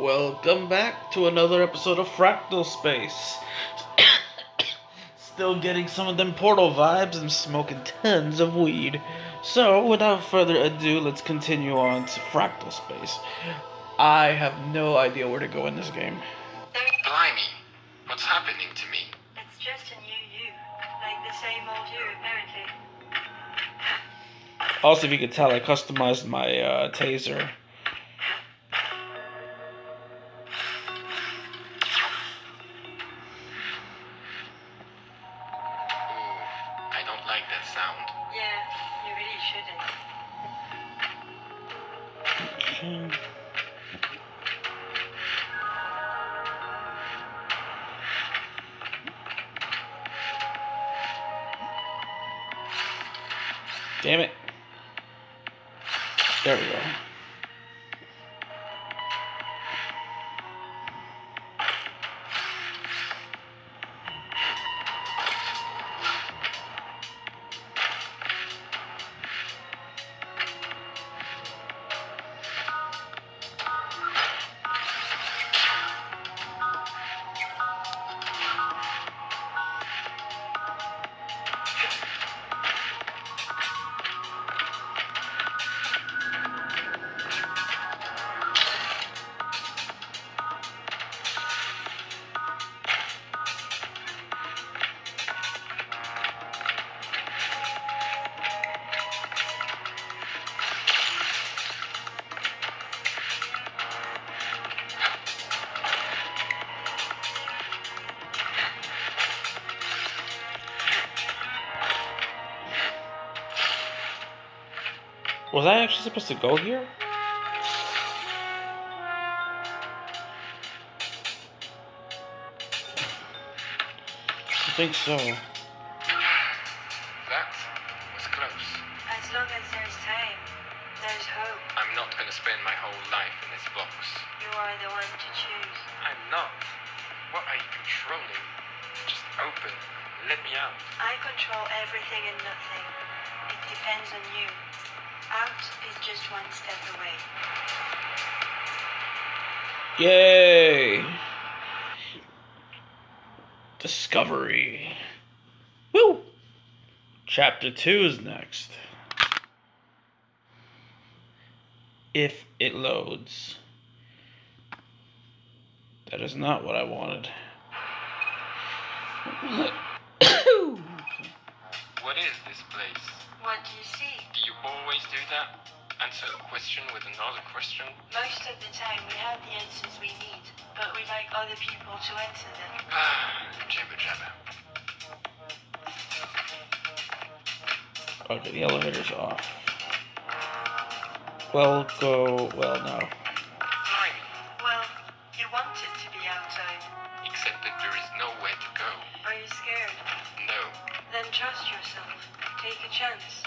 Welcome back to another episode of Fractal Space. Still getting some of them portal vibes and smoking tons of weed. So, without further ado, let's continue on to Fractal Space. I have no idea where to go in this game. Blimey, what's happening to me? It's just a new you. Like the same old you, apparently. Also, if you could tell, I customized my uh, taser. Damn it. There we go. Was I actually supposed to go here? I think so. Discovery. Woo! Chapter 2 is next. If it loads. That is not what I wanted. What is this place? What do you see? Do you always do that? Answer a question with another question? Most of the time, we have the answers we need, but we like other people to answer them. Ah, jibber jabber. Okay, the elevator's off. Well, go. Well, no. Blimey. Well, you wanted to be outside. Except that there is nowhere to go. Are you scared? No. Then trust yourself. Take a chance.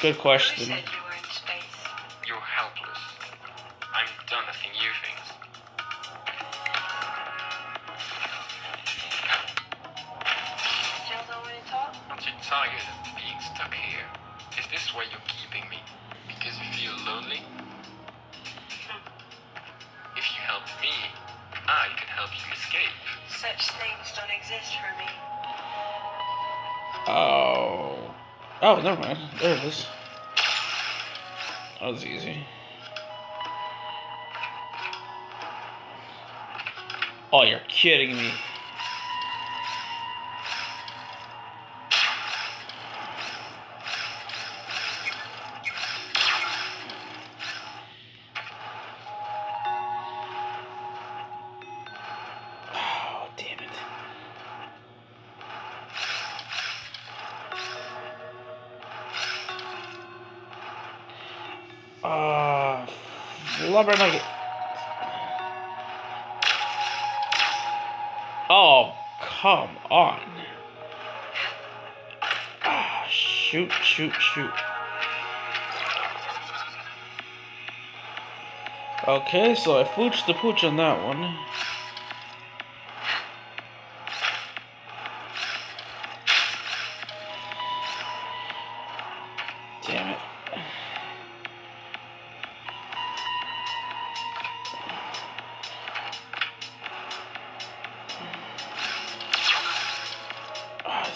Good question. Nugget. Oh, come on. Ah, shoot, shoot, shoot. Okay, so I flooched the pooch on that one.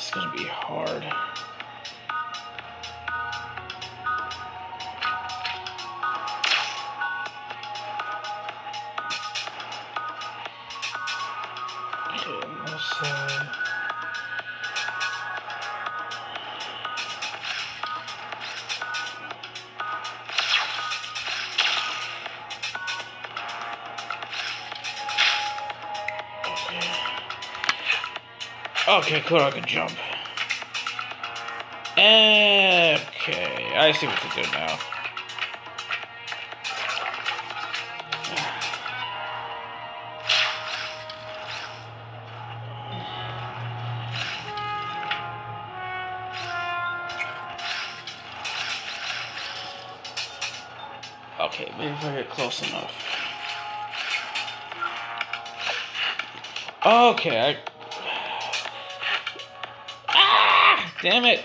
This is gonna be hard. Okay, cool, I can jump. Okay, I see what to do now. Okay, maybe if I get close enough. Okay, I... Damn it!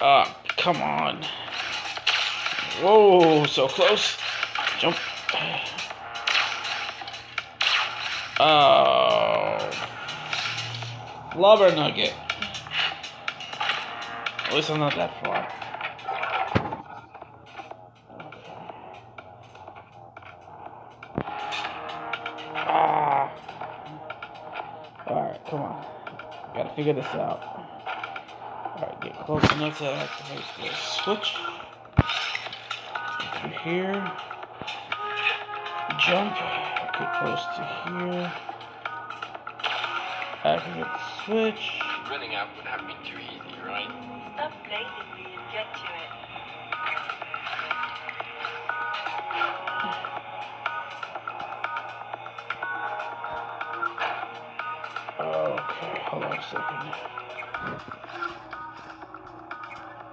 Ah, come on. Whoa, so close. Jump. Oh. Blubber nugget. At least I'm not that far. Come on. Gotta figure this out. Alright, get close enough to activate the switch. Through here. Jump. Get close to here. Activate the switch. Running out would have been too easy, right? Stop blading me and get to it.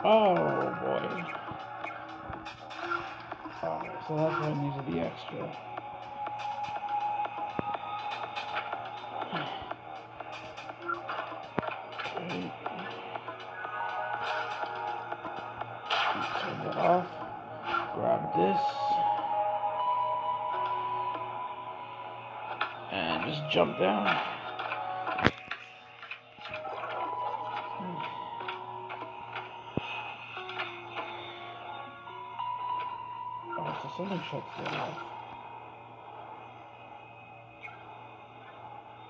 Oh boy. Alright, so that's why I needed the extra. Turn that off. Grab this. And just jump down. That off.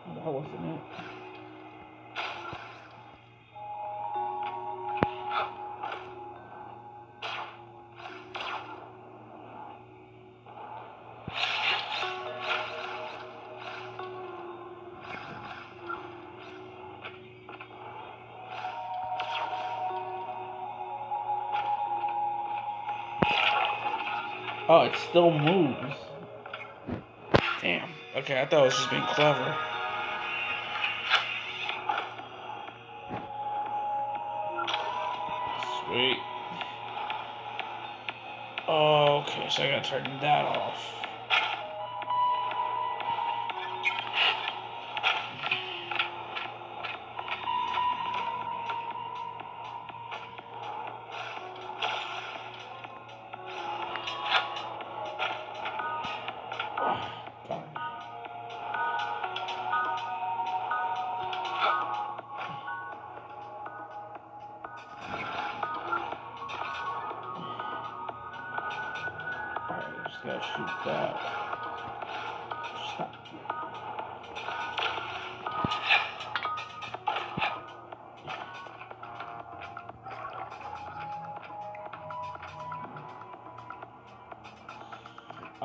Oh, that wasn't it. Oh, it still moves. Damn. Okay, I thought it was just being clever. Sweet. Okay, so I gotta turn that off.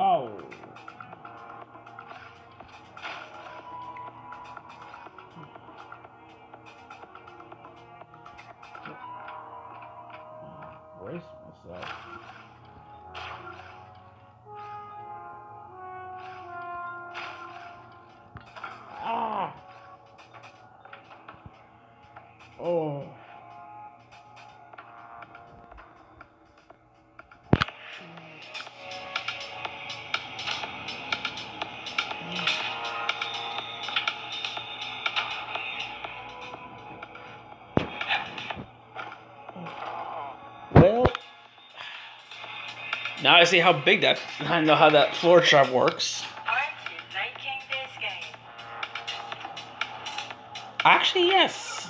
Oh. Now I see how big that. I know how that floor trap works. Aren't you liking this game? Actually, yes.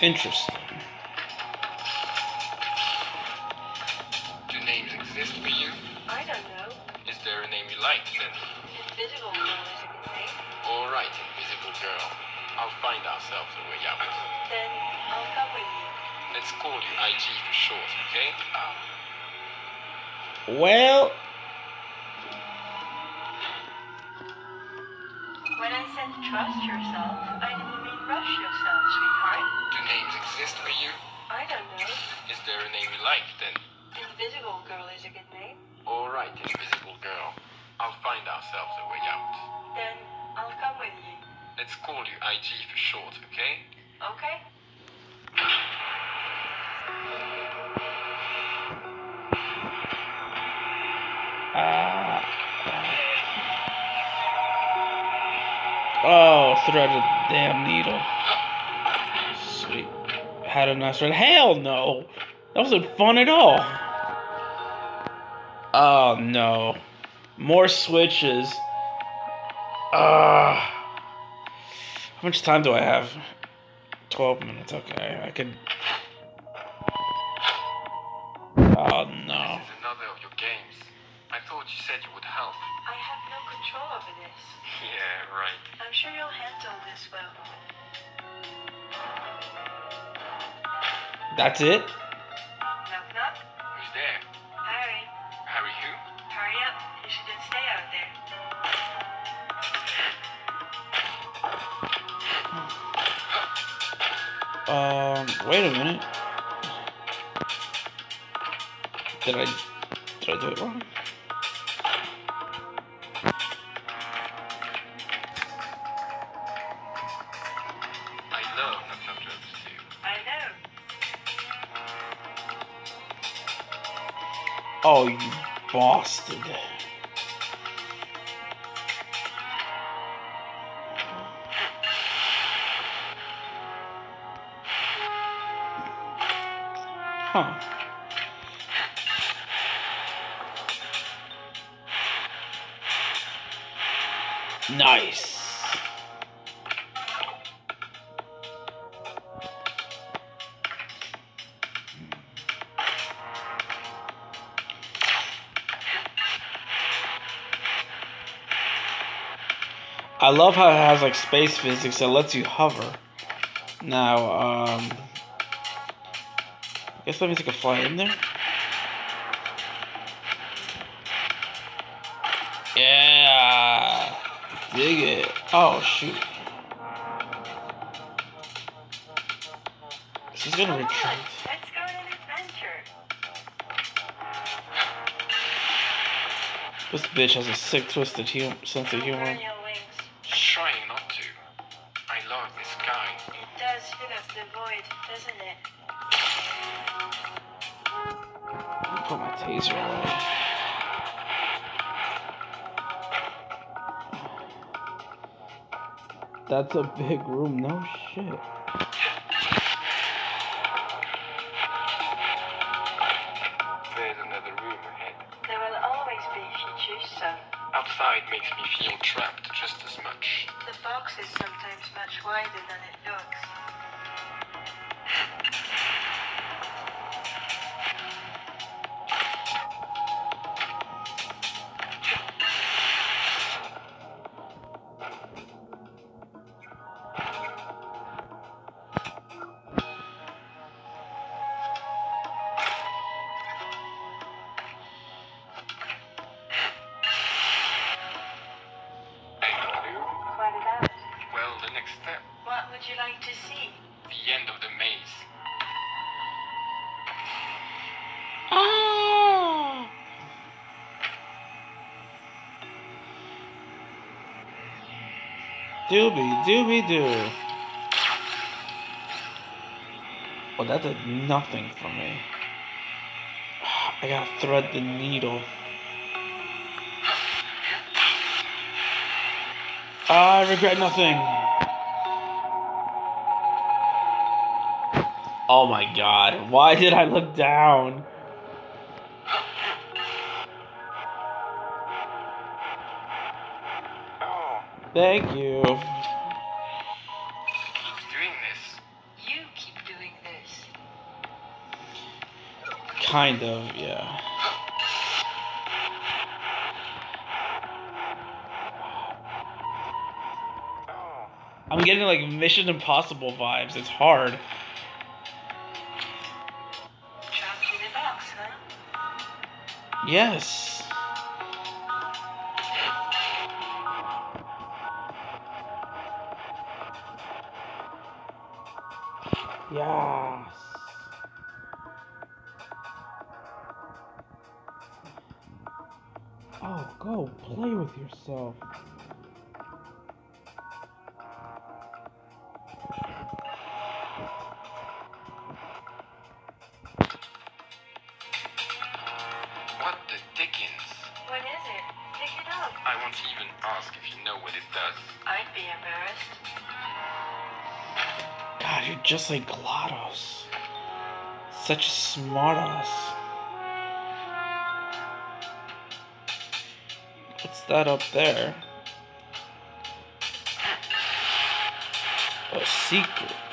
Interesting. Oh, threaded damn needle. Sweet. Had a nice thread. Hell no. That wasn't fun at all. Oh no. More switches. Ah. How much time do I have? 12 minutes. Okay, I can. That's it? Knock knock. Who's there? Harry, Harry who? hurry up. You shouldn't stay out there. Um, wait a minute. Did I, did I do it wrong? Oh, you bastard. Huh. Nice. I love how it has like space physics that lets you hover. Now, um, I guess that means I can fly in there. Yeah, dig it. Oh shoot, this is gonna retreat. let's go on an adventure. This bitch has a sick, twisted hum- sense of humor. That's a big room. No shit. You like to see? The end of the maze. Ah! Dooby dooby doo. Well, that did nothing for me. I gotta thread the needle. I regret nothing. Oh my god, why did I look down? Oh, Thank you. keeps doing this. You keep doing this. Kind of, yeah. Oh, I'm getting like Mission Impossible vibes. It's hard. Yes. Yes. Oh, go play with yourself. God, you're just like GLaDOS. Such a smartass. What's that up there? A secret.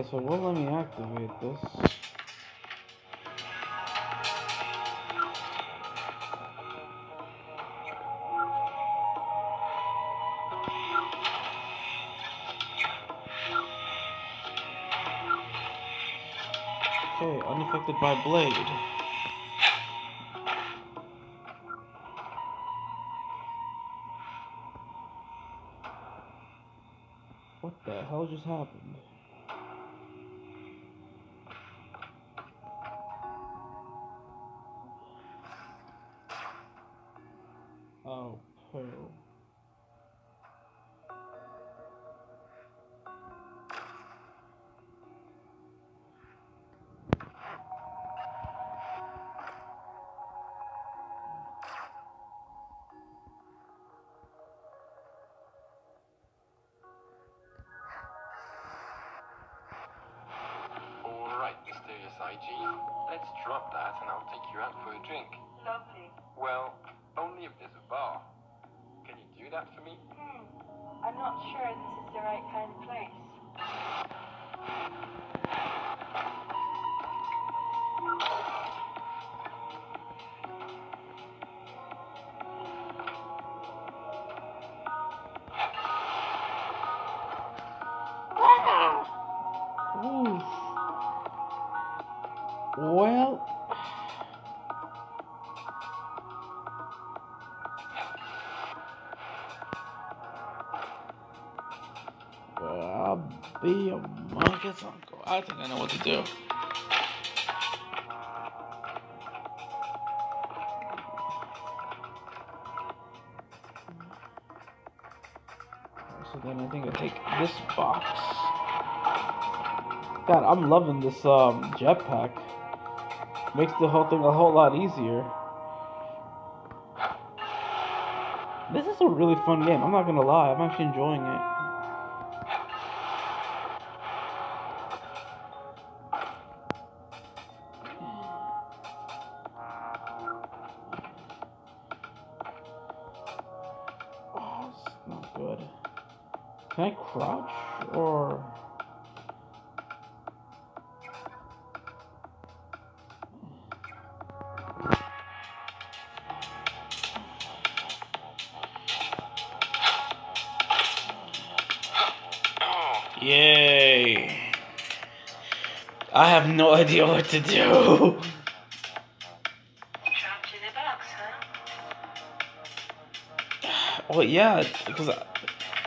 Okay, so what let me activate this? Okay, unaffected by blade. What the hell just happened? IG. Let's drop that and I'll take you out for a drink. Lovely. Well, only if there's a bar. Can you do that for me? Hmm. I'm not sure this is the right kind of place. I'll be a monkey's uncle. I think I know what to do. So then I think I take this box. God, I'm loving this um, jetpack. Makes the whole thing a whole lot easier. This is a really fun game. I'm not gonna lie. I'm actually enjoying it. Yay! I have no idea what to do. Well, yeah, because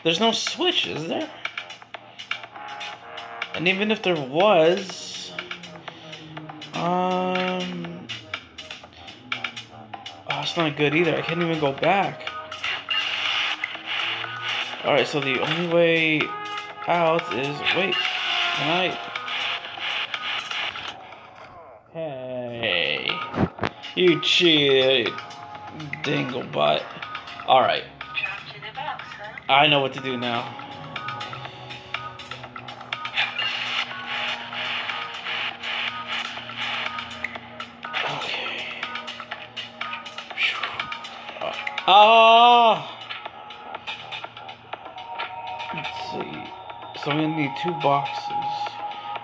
there's no switch, is there? And even if there was, um, oh, it's not good either. I can't even go back. All right, so the only way out is wait. I? Hey, you cheated, dinglebutt. All right. I know what to do now. Okay. Phew. Uh, So I'm gonna need two boxes.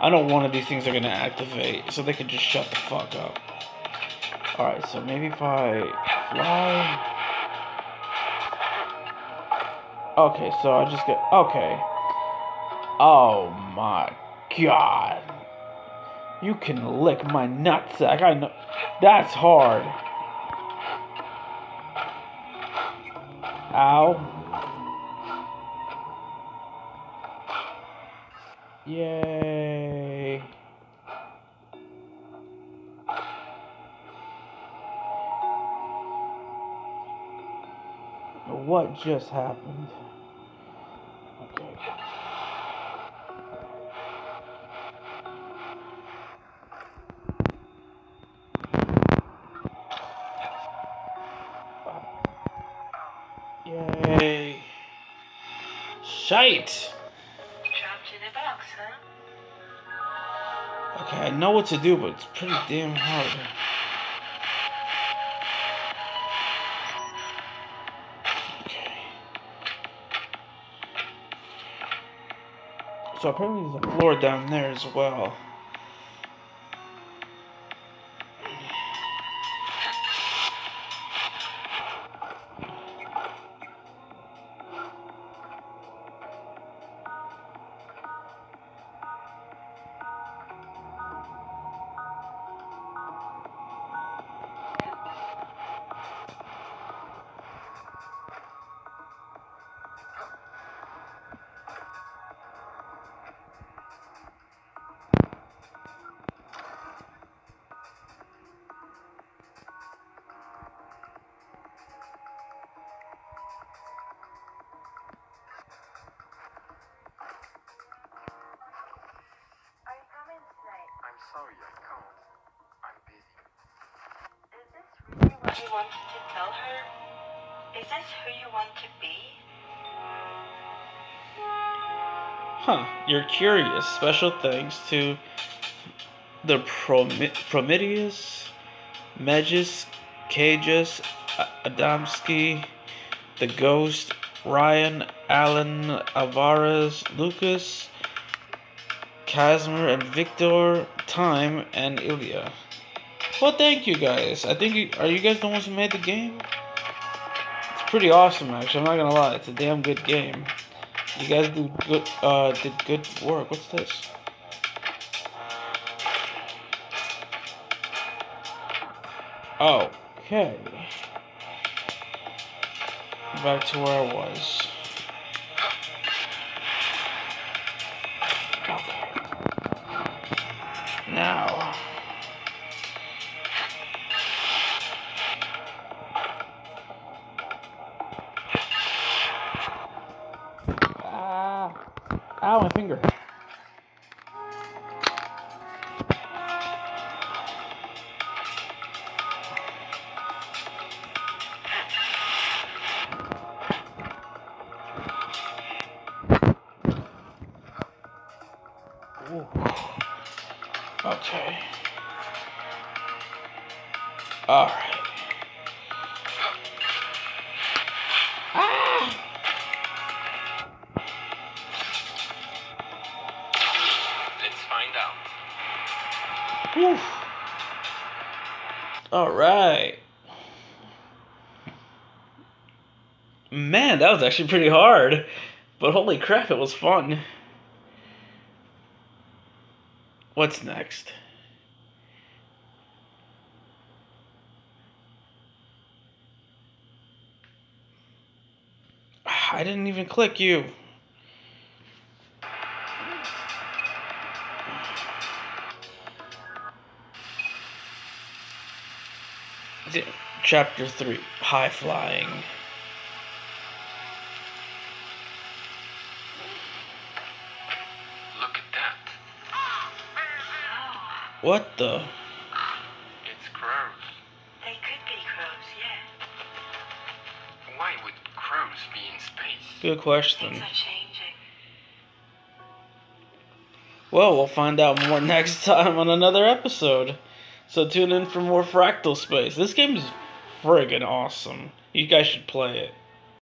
I know one of these things are gonna activate, so they can just shut the fuck up. Alright, so maybe if I fly. Okay, so I just get okay. Oh my god. You can lick my nutsack. I know that's hard. Ow. Yay. What just happened? Okay. Yay. Shite. I know what to do, but it's pretty damn hard. Okay. So apparently there's a floor down there as well. Sorry, I can't. I'm busy. Is this really what you wanted to tell her? Is this who you want to be? Huh, you're curious. Special thanks to the Promi- Prometheus, Megis, Cages, Adamski, the Ghost, Ryan, Alan, Alvarez, Lucas, Casimir, and Victor, Time, and Ilya. Well, thank you guys. I think you, are you guys the ones who made the game? It's pretty awesome, actually. I'm not gonna lie. It's a damn good game. You guys do good. Uh, did good work. What's this? Okay. Back to where I was. Now. Ah. Ow, my finger. That was actually pretty hard. But holy crap, it was fun. What's next? Ah, I didn't even click you. Chapter 3 High Flying. What the? It's crows. They could be crows, yeah. Why would crows be in space? Good question. Things are changing. Well, we'll find out more next time on another episode. So tune in for more Fractal Space. This game is friggin' awesome. You guys should play it.